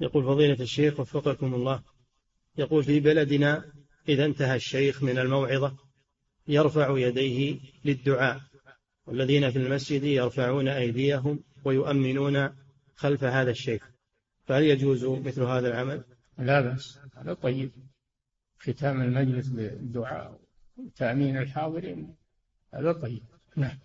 يقول فضيلة الشيخ وفقكم الله. يقول في بلدنا إذا انتهى الشيخ من الموعظة يرفع يديه للدعاء والذين في المسجد يرفعون أيديهم ويؤمنون خلف هذا الشيخ. فهل يجوز مثل هذا العمل؟ لا بأس. هذا طيب. ختام المجلس بالدعاء وتأمين الحاضرين. هذا طيب. نعم.